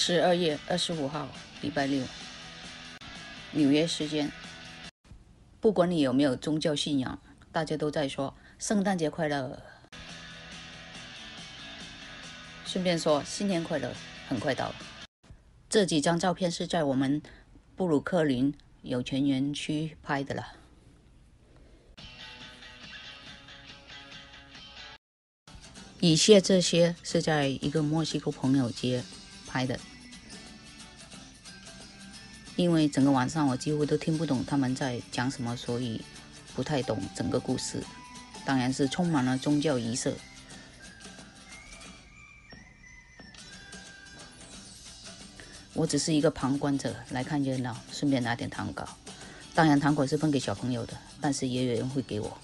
十二月二十五号，礼拜六，纽约时间。不管你有没有宗教信仰，大家都在说圣诞节快乐。顺便说新年快乐，很快到了。这几张照片是在我们布鲁克林有泉园区拍的了。以下这些是在一个墨西哥朋友街拍的，因为整个晚上我几乎都听不懂他们在讲什么，所以不太懂整个故事。当然是充满了宗教仪式。我只是一个旁观者，来看热闹，顺便拿点糖果。当然，糖果是分给小朋友的，但是也有人会给我。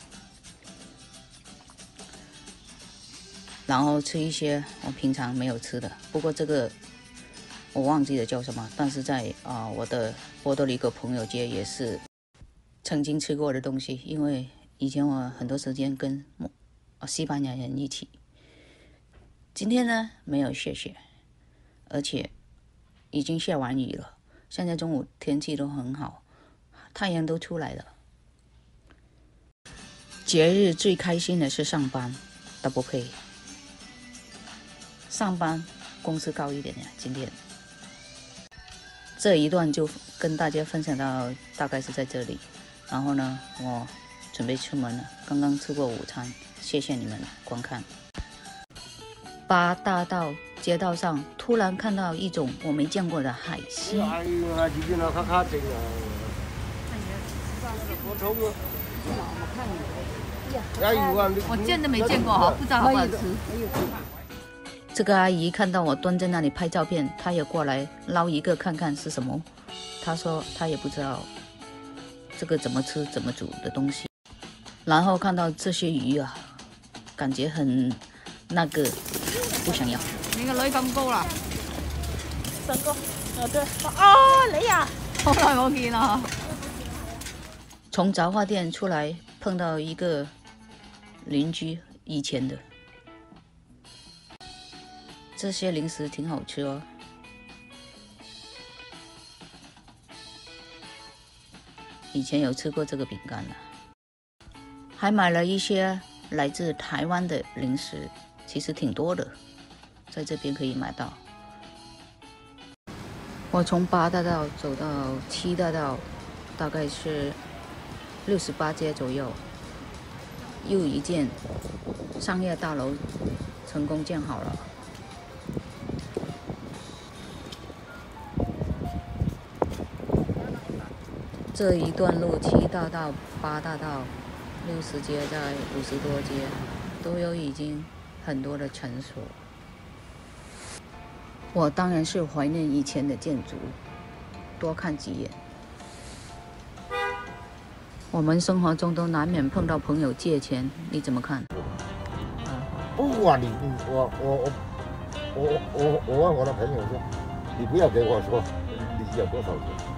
然后吃一些我平常没有吃的，不过这个我忘记了叫什么，但是在啊我的波多黎各朋友街也是曾经吃过的东西，因为以前我很多时间跟西班牙人一起。今天呢没有谢谢，而且已经下完雨了，现在中午天气都很好，太阳都出来了。节日最开心的是上班，double pay。上班工资高一点呀，今天这一段就跟大家分享到大概是在这里，然后呢，我准备出门了，刚刚吃过午餐，谢谢你们观看。八大道街道上突然看到一种我没见过的海星。哎呀，今天那卡卡这个，我见都没见过哈，不知道好不好吃。这个阿姨看到我蹲在那里拍照片，她也过来捞一个看看是什么。她说她也不知道这个怎么吃、怎么煮的东西。然后看到这些鱼啊，感觉很那个，不想要。你个女咁高啦？三哥，啊对，啊你呀，好耐冇见啦。从杂货店出来，碰到一个邻居，以前的。这些零食挺好吃哦，以前有吃过这个饼干的，还买了一些来自台湾的零食，其实挺多的，在这边可以买到。我从八大道走到七大道，大概是六十八街左右，又一件商业大楼成功建好了。这一段路，七大道、八大道、六十街在五十多街，都有已经很多的成熟。我当然是怀念以前的建筑，多看几眼。我们生活中都难免碰到朋友借钱，你怎么看？不管你，我我我我我我问我的朋友说，你不要给我说你有多少钱。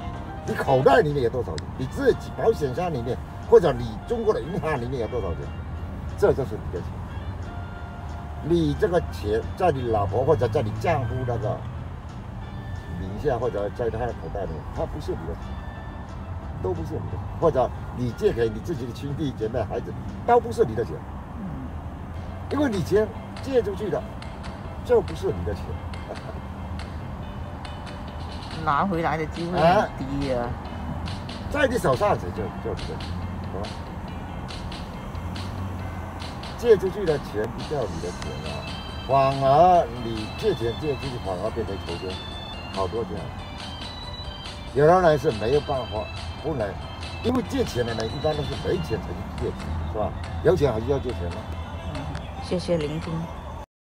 你口袋里面有多少钱？你自己保险箱里面，或者你中国的银行里面有多少钱？这就是你的钱。你这个钱在你老婆或者在你丈夫那个名下，或者在他的口袋里，他不是你的钱，都不是你的。或者你借给你自己的兄弟姐妹、孩子，都不是你的钱。因为你钱借出去的，就不是你的钱。拿回来的机会很低啊！在你手上就就就，好吧？借出去的钱不叫你的钱啊，反而你借钱借出去，反而变成仇家，好多这样。有的人是没有办法，不能，因为借钱的人一般都是没钱才去借钱，是吧？有钱还需要借钱吗？谢谢聆听。